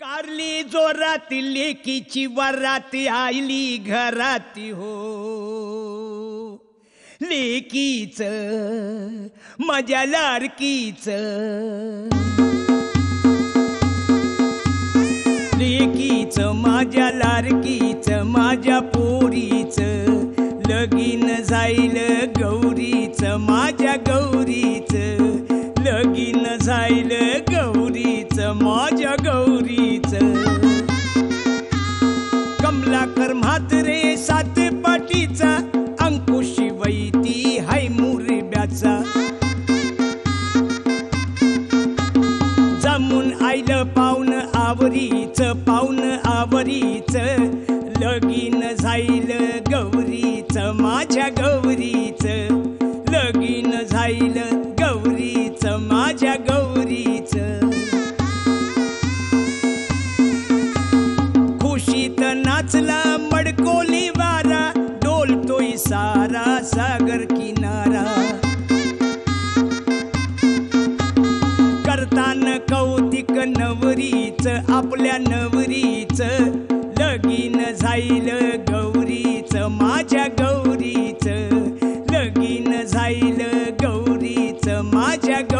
कारली जोरात लेकीची वराती आईली घराती हो. लेकीच माझ्या लारकीच लेकीच माझ्या लारकीच माझ्या पोरीच. लगीन जाईल गौरीच माझ्या गौरीच. लगीन जाईल गौरी माझ्या गौरीच. कमलाकर म्हात्रे साते पाटीचा अंकुशी वैती हाय मुरब्याचा. जमून आईलं पाहुण आवरीच पाहुण आवरीच लगीन जाईल गौरीच. मा सारा सागर किनारा. करतान कौतिक नवरीच आपल्या नवरीच लगीन जाईल गौरीच माझ्या गौरीच लगीन जाईल गौरीच माझ्या गौ